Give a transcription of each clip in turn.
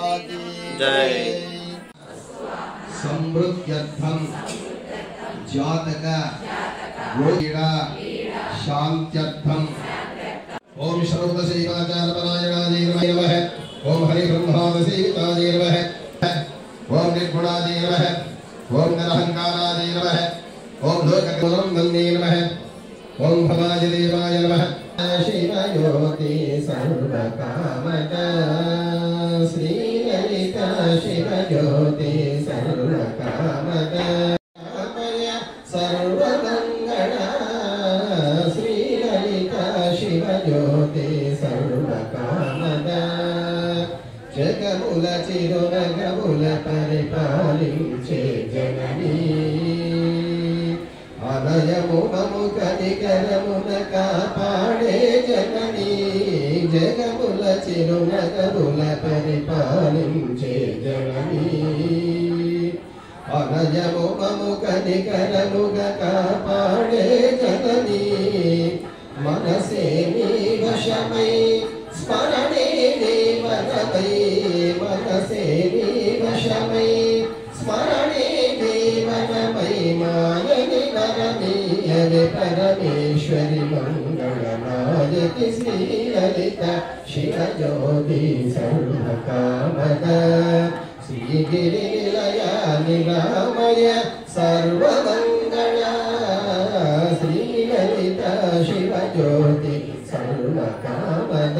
जय समृद्ध्यर्थम जातक शांत्यर्थम ओम सर्वदशैवाचारपरायणादे नमः ओम हरि ब्रह्मादशैवादे नमः ओम निर्गुणादे ओम निरहंकारादे ओम लोककमलं वंदे नमः। ओम भवाय देवाय नमः शिवायोति सर्वकामदा జగముల చిరునగముల పరిపాలించే జననీ. ఆలయము మము కనికరమున కాపాడే జననీ. జగముల చిరునగముల పరిపాలించే జననీ. ఆలయము మము కనికరముగ కాపాడే జననీ. మనసే నీ వశమై దేవనమై మనసే వశమై స్మరణే దేవనమై మాయని వరమీయని పరమేశ్వరి మంగళనాయకి శ్రీలలిత శివజ్యోతి సర్వకామద శ్రీగిరి నిలయ నిరామయ సర్వమంగళ శ్రీలలిత శివజ్యోతి సర్వకామద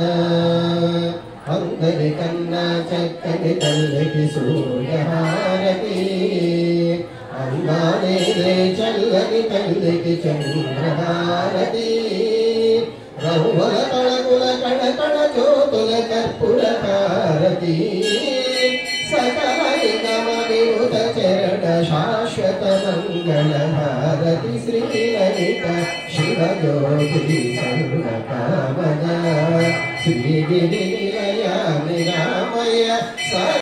అందరికన్నా చక్కని తల్లికి సూర్యహారతి. అందానే చల్లని తల్లికి చంద్రహారతి. రఘువల కళకుల కళకళ జ్యోతుల కర్పుల హారతి. సకల చరణ శాశ్వత మంగళ హారతి. శ్రీ లలిత శివజ్యోతి సర్వకామద శ్రీగిరి శ్రీ గిరి này ngã mây à,